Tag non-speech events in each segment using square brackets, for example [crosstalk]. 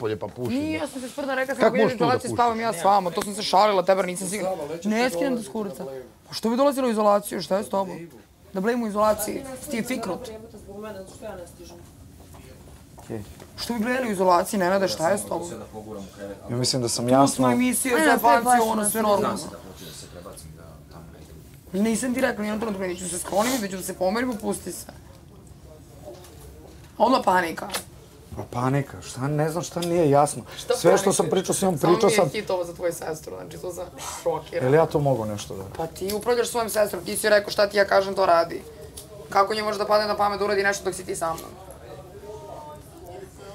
napolje pa pušim. Nije, ja sam se sprda rekla sam Kako tu da izolaciju, spavam ja s vama, to sam se šalila, tebe nisam sigurna. Ne skinem da skurica. Pa što bi dolazila u izolaciju, šta je s tobom? Da blejimo u izolaciji, ti je fikrut. Što bi gledali u izolaciji, Nenade, šta je s tobom? Ja mislim da sam Tu smo jasno... emisije, Ne, sve pancio, ono, na sve normalno. Nisam ti rekla, nijednom trenutku neću se sklonim, već ću da se pomerim, pusti se. Odmah panika. Pa panika, šta, ne znam šta nije jasno. [laughs] Sve što sam pričao s njom, pričao sam... Samo mi je hit ovo za tvoju sestru, znači to sam šokirana. Jel ja to mogu nešto da... Pa ti upravljaš svojom sestrom, ti si joj rekao šta ti ja kažem to radi. Kako nje može da padne na pamet da uradi nešto dok si ti sa mnom?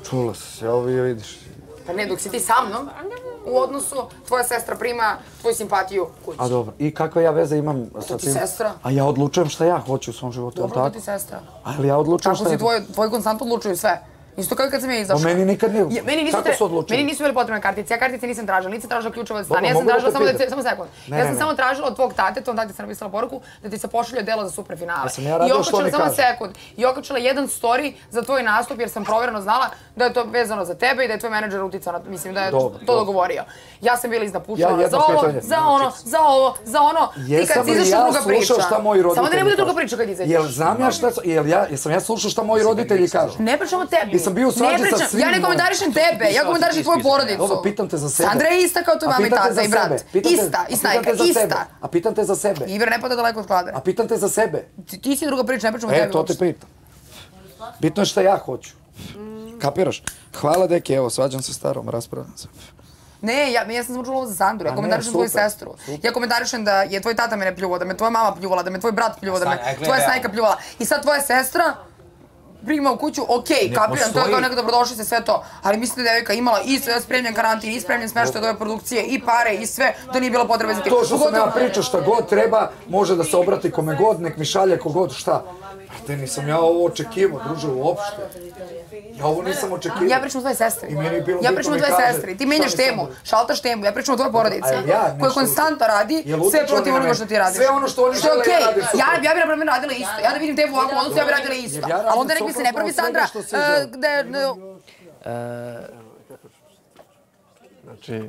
Čula sam se, evo vi vidiš. Pa ne, dok si ti sa mnom, u odnosu, tvoja sestra prima tvoju simpatiju kući. A dobro, i kakve ja veze imam sa ti tim? sestra. A ja odlučujem šta ja hoću u svom životu, jel Dobro da tako? ti sestra. Ali ja odlučujem Kako šta si ja... tvoj, tvoj konstantno odlučuju sve. Isto kao i kad sam ja izašla. Meni nikad nije- Ja, meni nisu, kako tre- su odlučili? Meni nisu bile potrebne kartice, ja kartice nisam tražila, niti sam tražila ključeva od stana, ja sam tražila samo da samo sekund. Ne, ja ne, sam ne. samo tražila od tvog tate, tom tati sam napisala poruku, da ti se pošalje delo za super finale. Ja I što okačila oni samo sekund. I okačila jedan story za tvoj nastup jer sam provjereno znala da je to vezano za tebe i da je tvoj menadžer uticao na, mislim da je Dobro, to dogovorio. Ja sam bila Ja iznapuštala jedno za ovo, pitanje. za ono, za ovo, za ono. I Jesam kad li izašla ja druga priča. slušao šta moji roditelji Samo da ne bude druga priča kad izađeš. Jel znam ja šta... Jel ja, jesam ja slušao šta moji roditelji kažu? Ne pričam o tebi. Jesam bio u svađi sa svim Ja ne komentarišem tebe, ja komentarišem tvoju porodicu. Dobro, pitam te za sebe. Sandra je ista kao tvoj mama i tata i brat. Ista, i snajka, ista. A pitam te za sebe. Iver ne pada daleko od klade. A pitam te za sebe. Ti, si druga priča, ne pričam o E, tebi. to te pitam. Bitno je šta ja hoću. Kapiraš? Hvala deki, evo, svađam se starom, raspravljam se. Ne, ja, ja sam čula ovo za Sandru, ja komentarišem tvoju super, sestru. Ja komentarišem da je tvoj tata mene pljuvao, da me tvoja mama pljuvala, da me tvoj brat pljuvao, da me gledaj, tvoja snajka pljuvala. I sad tvoja sestra prima u kuću, okej, kapiram, to je postoji- kao neka dobrodošli se sve to, ali mislim da je devojka imala i sve spremljen karantin, i spremljen smeštaj od ove produkcije, i pare, i sve, da nije bilo potrebe za tim. To što sam ja pričao šta god treba, može da se obrati kome god, nek mi šalje kogod šta. Brate, nisam ja ovo očekivao, druže, uopšte. Ja ovo nisam očekivao. Ja pričam o tvojoj sestri. I meni je bilo ja pričam o tvojoj kaže sestri. Ti menjaš temu, šaltaš temu. Ja pričam o tvojoj porodici. A jel ja nešto koja konstantno radi sve protiv onoga što ti radiš. Sve ono što oni žele, okej. ja radim. Ja, ja bi na primjer radila isto. Ja da vidim tebu ovako odnosu, ja bi radila isto. Ali onda nek mi se ne pravi Sandra, Znači,